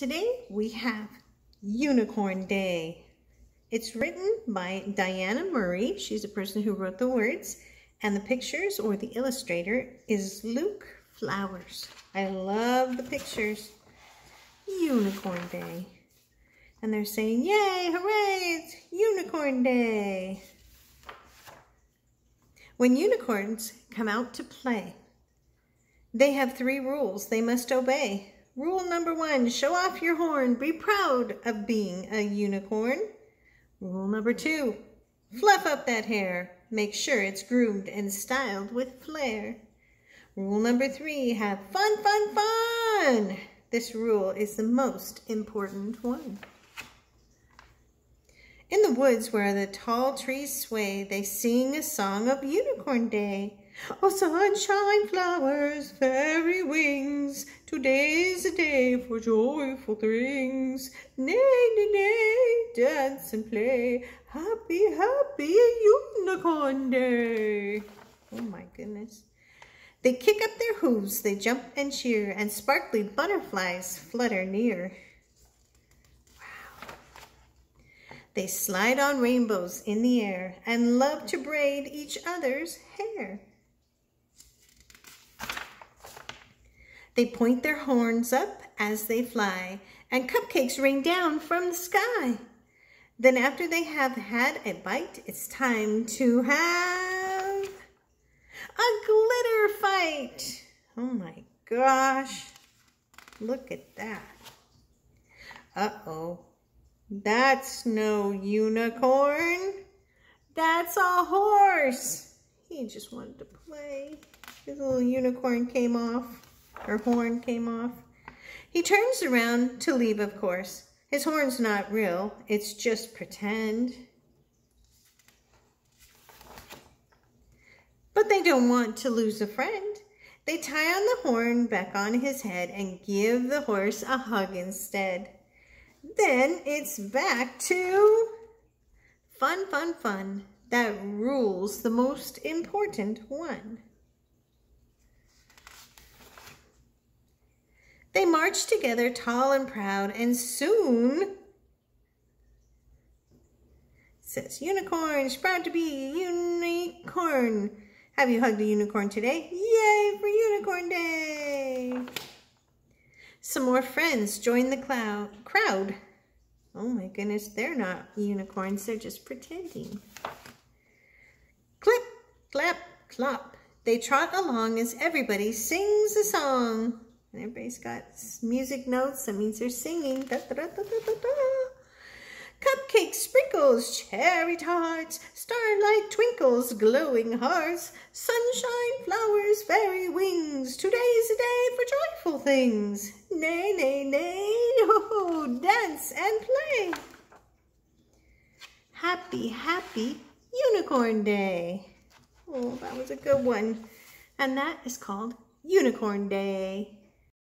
Today we have Unicorn Day. It's written by Diana Murray. She's the person who wrote the words. And the pictures or the illustrator is Luke Flowers. I love the pictures. Unicorn Day. And they're saying, yay, hooray, it's Unicorn Day. When unicorns come out to play, they have three rules they must obey. Rule number one, show off your horn. Be proud of being a unicorn. Rule number two, fluff up that hair. Make sure it's groomed and styled with flair. Rule number three, have fun, fun, fun. This rule is the most important one. In the woods where the tall trees sway, they sing a song of Unicorn Day. Oh, sunshine, flowers, fairy wings, today's a day for joyful things. Nay, nay, nay, dance and play, happy, happy Unicorn Day. Oh my goodness. They kick up their hooves, they jump and cheer, and sparkly butterflies flutter near. Wow. They slide on rainbows in the air and love to braid each other's hair. They point their horns up as they fly, and cupcakes rain down from the sky. Then after they have had a bite, it's time to have a glitter fight. Oh my gosh. Look at that. Uh-oh. That's no unicorn. That's a horse. He just wanted to play. His little unicorn came off. Her horn came off. He turns around to leave, of course. His horn's not real. It's just pretend. But they don't want to lose a friend. They tie on the horn back on his head and give the horse a hug instead. Then it's back to fun, fun, fun. That rules the most important one. They march together tall and proud, and soon says unicorn, proud to be unicorn. Have you hugged a unicorn today? Yay for Unicorn Day! Some more friends join the cloud, crowd. Oh my goodness, they're not unicorns, they're just pretending. Clip, clap, clop. They trot along as everybody sings a song. And everybody's got music notes. That means they're singing. Da, da, da, Cupcakes, sprinkles, cherry tarts, starlight twinkles, glowing hearts, sunshine, flowers, fairy wings. Today's a day for joyful things. Nay, nay, nay, oh, dance and play. Happy, happy Unicorn Day. Oh, that was a good one. And that is called Unicorn Day.